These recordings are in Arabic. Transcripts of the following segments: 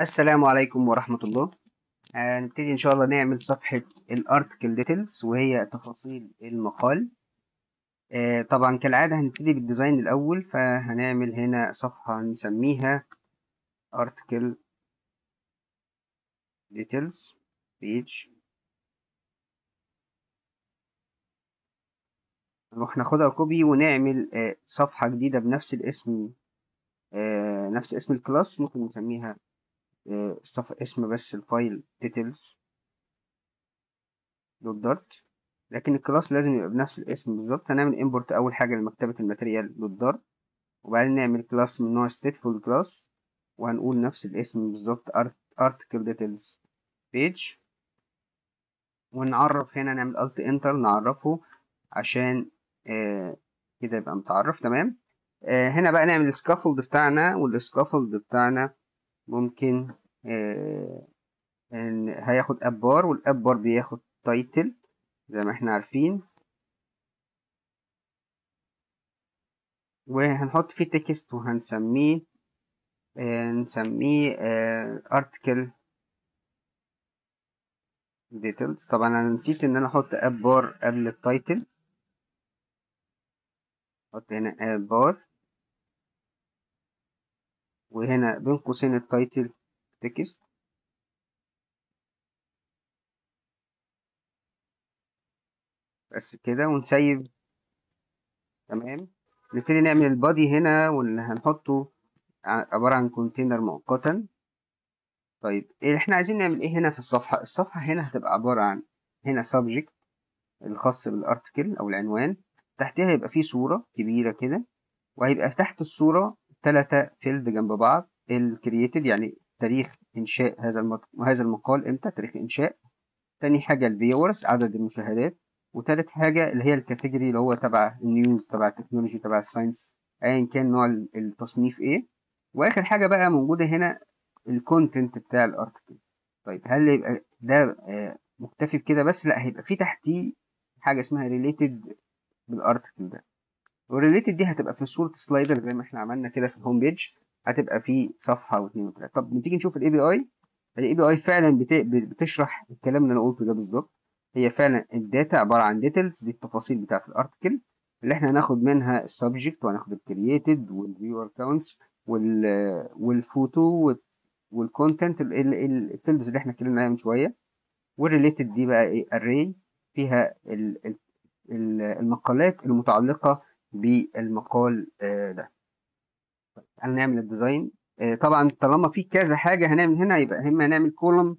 السلام عليكم ورحمة الله. هنبتدي إن شاء الله نعمل صفحة ال article details وهي تفاصيل المقال. آه، طبعا كالعادة هنبتدي بال design الأول فهنعمل هنا صفحة نسميها article details page. نروح ناخدها copy ونعمل آه، صفحة جديدة بنفس الاسم آه، نفس اسم ال class ممكن نسميها اسم بس ال file details dot dart لكن ال class لازم يبقى بنفس الاسم بالظبط. هنعمل import أول حاجة لمكتبة ال material dot dart وبعدين نعمل class من نوع stateful class وهنقول نفس الاسم بالظبط article details page. ونعرف هنا نعمل alt enter نعرفه عشان آه كده يبقى متعرف. تمام؟ آه هنا بقى نعمل ال scaffold بتاعنا وال scaffold بتاعنا ممكن آه إن هياخد app bar وال app bar بياخد title زي ما إحنا عارفين. وهنحط فيه text وهنسميه آه نسميه آه article details. طبعا أنا نسيت إن أنا أحط app bar قبل ال title أحط هنا app bar وهنا بين قوسين ال title text. بس كده ونسيب. تمام. نبتدي نعمل ال body هنا واللي هنحطه عبارة عن container مؤقتا. طيب إيه إحنا عايزين نعمل إيه هنا في الصفحة؟ الصفحة هنا هتبقى عبارة عن هنا subject الخاص بال article أو العنوان. تحتها هيبقى فيه صورة كبيرة كده وهيبقى تحت الصورة ثلاثة field جنب بعض. ال created يعني تاريخ إنشاء هذا هذا المقال إمتى؟ تاريخ الانشاء تاني حاجة ال viewers عدد المشاهدات. وتالت حاجة اللي هي ال category اللي هو تبع ال news تبع ال technology تبع ال science ايا كان نوع التصنيف إيه. وآخر حاجة بقى موجودة هنا ال content بتاع ال article طيب هل يبقى ده مكتفي بكده بس؟ لا هيبقى في تحتيه حاجة اسمها related بال article ده. وال related دي هتبقى في صورة slider زي ما إحنا عملنا كده في ال home page هتبقى في صفحة واثنين وثلاثة طب نيجي نشوف ال API ال API فعلا بتشرح الكلام اللي أنا قلته ده بالظبط. هي فعلا ال data عبارة عن details دي التفاصيل بتاعة ال article اللي إحنا هناخد منها ال subject وهناخد ال created وال viewer counts والفوتو وال content ال fields اللي إحنا اتكلمنا عليها من شوية. وال related دي بقى إيه؟ array فيها ال ال المقالات المتعلقة بالمقال ده. تعالى نعمل ال design؟ طبعا طالما في كذا حاجة هنعمل هنا يبقى إما هنعمل column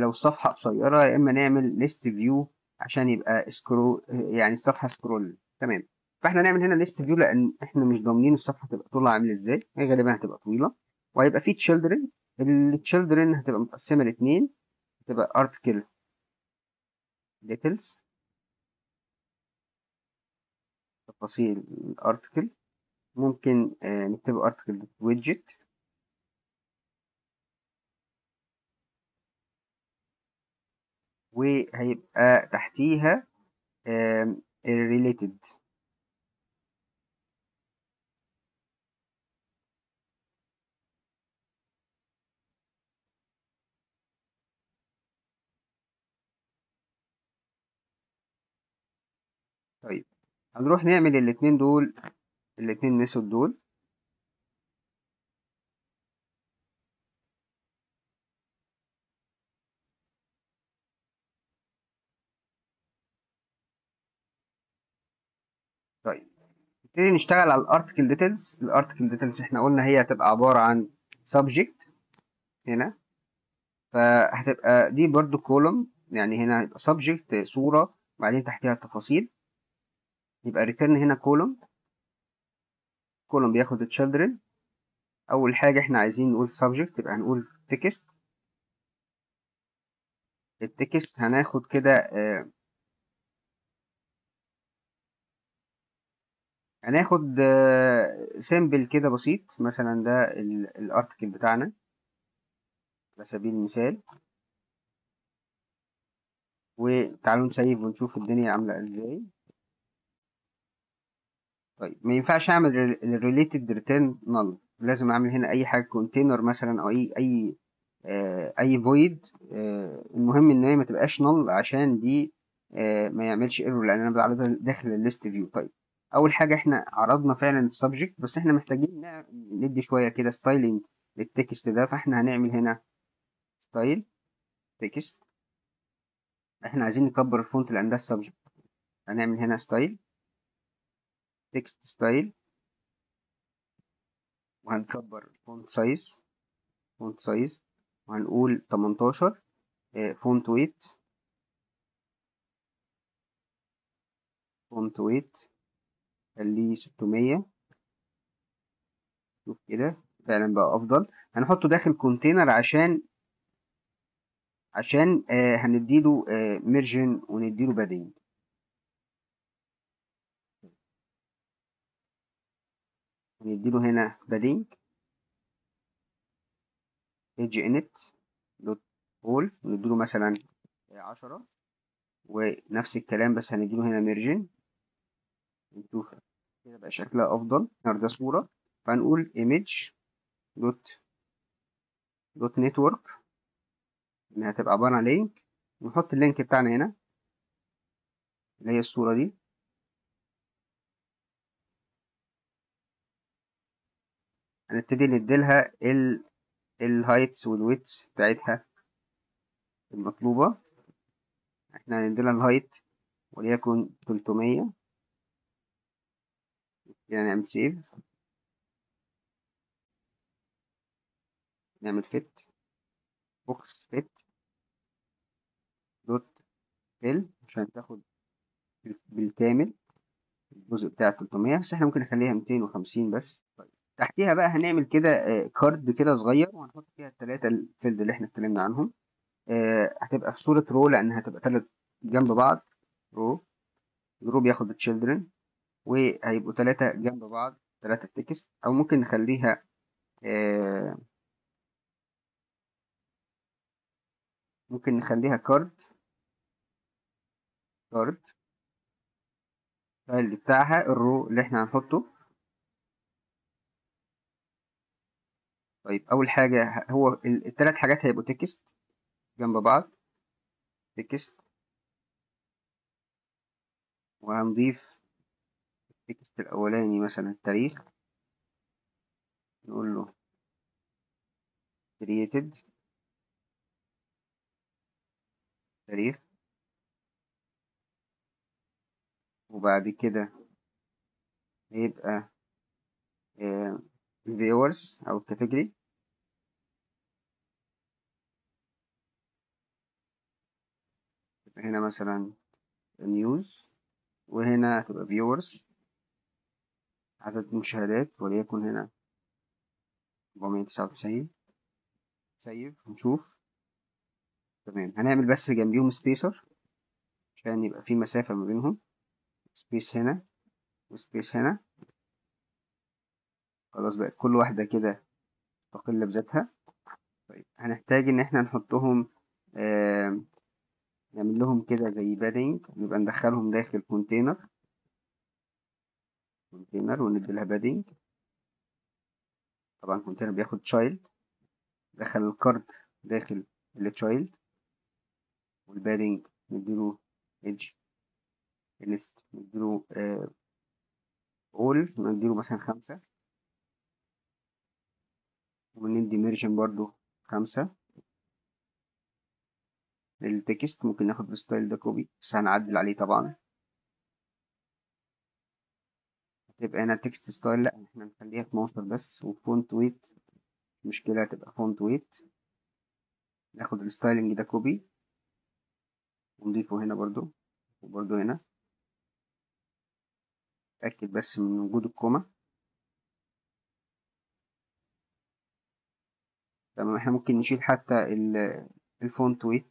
لو الصفحه قصيرة يا إما نعمل list view عشان يبقى scroll يعني الصفحة scroll تمام. فإحنا نعمل هنا list view لأن إحنا مش ضامنين الصفحة تبقى طولها عامل إزاي. هي غالبا هتبقى طويلة. وهيبقى في children ال children هتبقى متقسمة لاتنين. هتبقى article details تفاصيل ال article ممكن آه نكتب article widget وهيبقى تحتيها آه related طيب هنروح نعمل الاتنين دول الاتنين ميثود دول. طيب نبتدي نشتغل على ال article details ال article details إحنا قلنا هي هتبقى عبارة عن subject هنا. فهتبقى دي برضو column يعني هنا هيبقى subject صورة وبعدين تحتها التفاصيل يبقى return هنا column column بياخد children. أول حاجة إحنا عايزين نقول subject يبقى هنقول text. ال text هناخد كده آه هناخد simple كده بسيط. مثلا ده ال article بتاعنا. على سبيل المثال. وتعالوا نسيب ونشوف الدنيا عاملة إزاي. طيب ما ينفعش أعمل ال related return null لازم أعمل هنا أي حاجة container مثلا أو أي أي آه أي void آه المهم إن هي ما تبقاش null عشان دي آه ما يعملش error لأن أنا بعرضها داخل ال list view طيب أول حاجة إحنا عرضنا فعلا ال subject بس إحنا محتاجين ندي شوية كده styling لل text ده فإحنا هنعمل هنا style text إحنا عايزين نكبر ال font لأن ده ال subject هنعمل هنا style text style وهنكبر ال font size font size وهنقول 18 font weight font weight خليه 600 شوف كده فعلا بقى افضل هنحطه داخل container عشان عشان آه هنديله آه margin ونديله padding هنديله هنا padding edge inset dot all ونديله مثلا عشرة. ونفس الكلام بس هنديله هنا margin. نشوف كده بقى شكلها أفضل. ده صورة. فهنقول image dot dot network إنها هتبقى عبارة عن link ونحط ال link بتاعنا هنا. اللي هي الصورة دي. هنبتدي نديلها ال ال heights وال widths بتاعتها المطلوبة. إحنا هنديلها ال height وليكن 300 كده نعمل save نعمل fit box fit dot fill عشان تاخد بالكامل. الجزء بتاع 300 بس إحنا ممكن نخليها 250 بس. طيب تحتيها بقى هنعمل كده card كده صغير وهنحط فيها الثلاثه ال field اللي إحنا اتكلمنا عنهم. هتبقى في صورة row لأن هتبقى ثلاث جنب بعض row ال row بياخد ال children وهيبقوا ثلاثة جنب بعض ثلاثة text أو ممكن نخليها آه ممكن نخليها card card الفايل بتاعها ال row اللي إحنا هنحطه. طيب أول حاجة هو الثلاث حاجات هيبقوا text جنب بعض. text وهنضيف ال text الأولاني مثلا التاريخ. نقول له created. تاريخ. وبعد كده هيبقى viewers أو category. هنا مثلا news وهنا هتبقى viewers. عدد مشاهدات وليكن هنا 499 save نشوف تمام هنعمل بس جنبيهم spacer عشان يبقى في مسافة ما بينهم. space هنا و space هنا. خلاص بقت كل واحدة كده مستقلة بذاتها. طيب هنحتاج إن إحنا نحطهم آه نعمل لهم كده زي padding نبقى ندخلهم داخل container container وندي لها padding طبعا container بياخد child دخل ال card داخل ال child وال padding نديله edge inset نديله all نديله مثلا خمسة. وندي margin برضو خمسة. ال text ممكن ناخد ال style ده copy بس هنعدل عليه طبعا. هتبقى هنا text style لأ إحنا نخليها 12 بس و font weight مشكلة هتبقى font weight ناخد ال styling ده copy ونضيفه هنا برضو وبرضو هنا. اتأكد بس من وجود ال comma. تمام. إحنا ممكن نشيل حتى ال font weight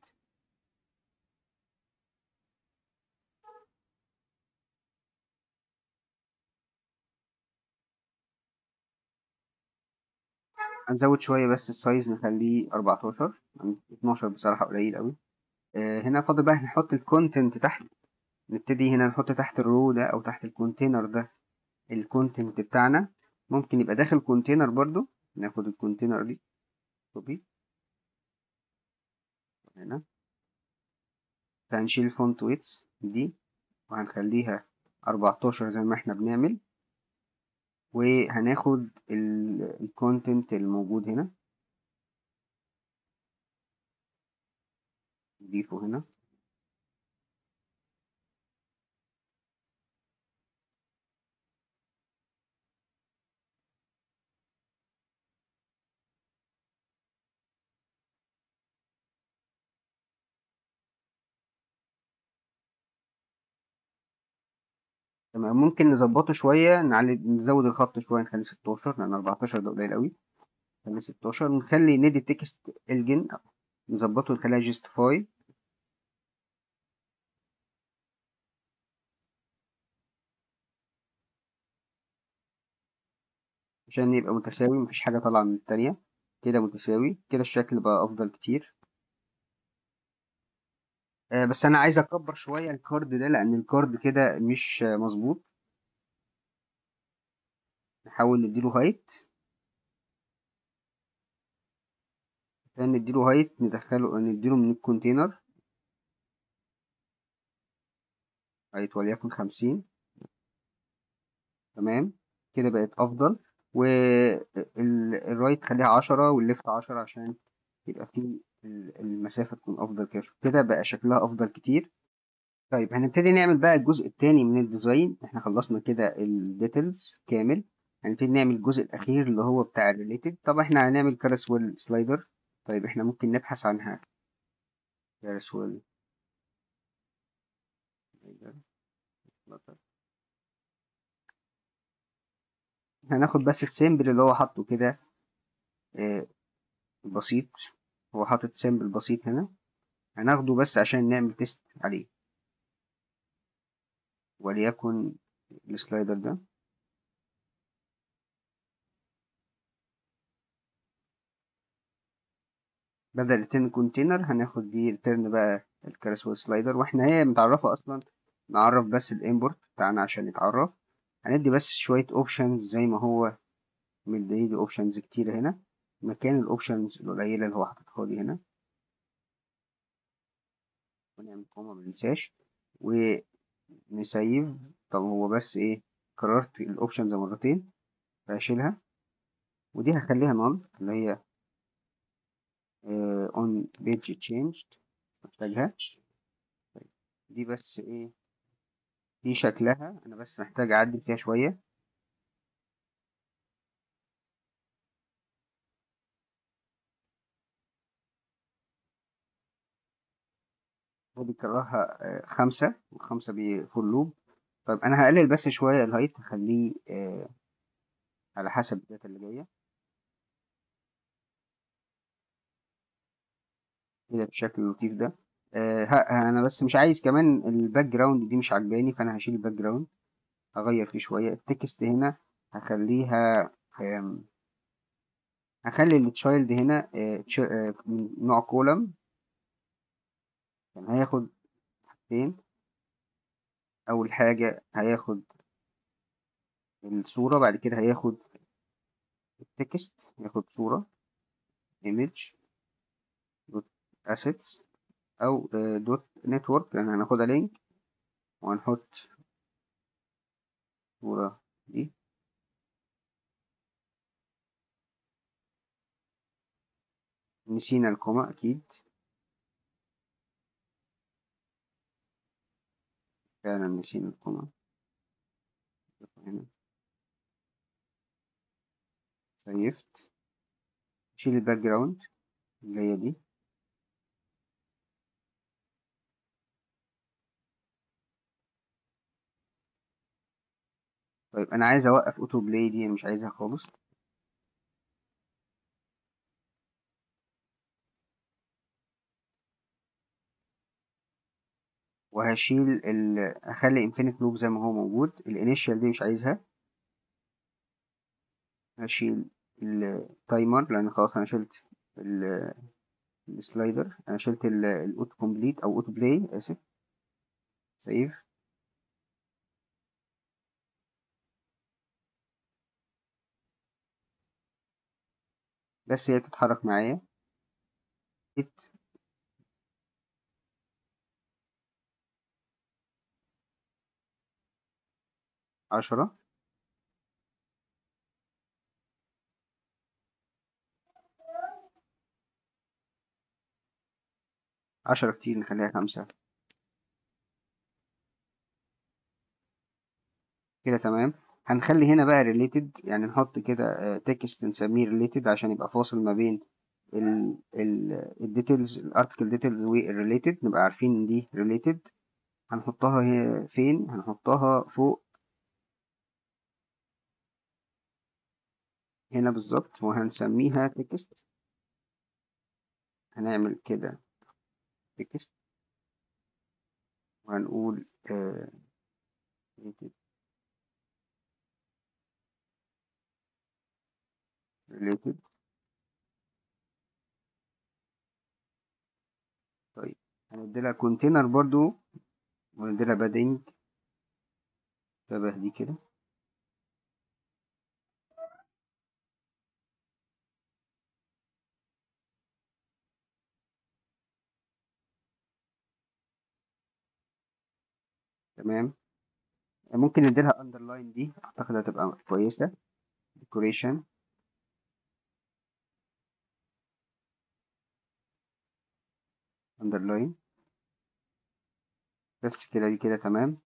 هنزود شوية بس ال size نخليه 14 12 بصراحة قليل قوي آه هنا فاضل بقى نحط ال content تحت. نبتدي هنا نحط تحت ال row ده أو تحت ال container ده ال content بتاعنا. ممكن يبقى داخل container برضو. ناخد ال container دي. copy هنا. فهنشيل ال font weights دي وهنخليها 14 زي ما إحنا بنعمل. وهناخد الكونتنت الموجود هنا. نضيفه هنا. تمام. ممكن نظبطه شوية نعلي نزود الخط شوية نخليه 16 لأن 14 ده قليل قوي نخليه 16 نخلي ندي text align نظبطه نخليها justify عشان يبقى متساوي مفيش حاجة طالعة من التانية. كده متساوي كده الشكل بقى أفضل كتير. بس أنا عايز أكبر شوية ال card ده لأن ال card كده مش مظبوط. نحاول نديله height عشان نديله هايت ندخله نديله من ال container height وليكن خمسين. تمام. كده بقت أفضل. وال right خليها عشرة وال left عشرة عشان يبقى فيه المسافة تكون أفضل كده. كده بقى شكلها أفضل كتير. طيب هنبتدي نعمل بقى الجزء التاني من ال design. إحنا خلصنا كده ال details كامل. هنبتدي نعمل الجزء الأخير اللي هو بتاع ال related طب إحنا هنعمل carousel slider طيب إحنا ممكن نبحث عنها. carousel هناخد بس ال sample اللي هو حاطه كده آه بسيط. هو حاطط sample بسيط هنا. هناخده بس عشان نعمل test عليه. وليكن ال slider ده. بدل التن container هناخد بيه return بقى ال carousel slider. وإحنا هي متعرفة أصلا. نعرف بس ال import بتاعنا عشان يتعرف. هندي بس شوية options زي ما هو. مديلي options كتير هنا. مكان ال options القليلة اللي هو حاططها لي هنا. ونعمل comma مننساش ون save. طب هو بس إيه؟ كررت ال options مرتين فهشيلها ودي هخليها null اللي هي on page changed محتاجها. دي بس إيه؟ دي شكلها. أنا بس محتاج أعدل فيها شوية. هو بيكررها خمسة وخمسة ب for loop طيب أنا هقلل بس شوية ال height هخليه على حسب ال data اللي جاية. كده بالشكل اللطيف ده. آه أنا بس مش عايز كمان ال background دي مش عجباني فأنا هشيل ال background هغير فيه شوية. ال text هنا هخليها هخلي ال child هنا من نوع column يعني هياخد حاجتين أول حاجة هياخد الصورة بعد كده هياخد ال text ياخد صورة image dot assets أو dot network يعني هناخدها link وهنحط الصورة دي. نسينا ال comma أكيد. فعلا نسينا ال comma هنا. save شيل ال background اللي هي دي. طيب أنا عايز أوقف auto play دي مش عايزها خالص. وهشيل ال اخلي infinite loop زي ما هو موجود. ال initial دي مش عايزها. هشيل ال timer لأن خلاص أنا شلت ال slider أنا شلت ال auto complete أو auto play آسف. save بس هي تتحرك معايا. عشرة. عشرة كتير نخليها خمسة. كده تمام. هنخلي هنا بقى related يعني نحط كده text نسميه related عشان يبقى فاصل ما بين ال ال ال details ال article details وال related نبقى عارفين إن دي related. هنحطها هي فين؟ هنحطها فوق هنا بالظبط وهنسميها text. هنعمل كده text. وهنقول آه related. طيب هنديلها container برضو ونديلها padding شبه دي كده. تمام؟ ممكن نديلها underline دي أعتقد هتبقى كويسة. Decoration. Underline. بس كده دي كده تمام.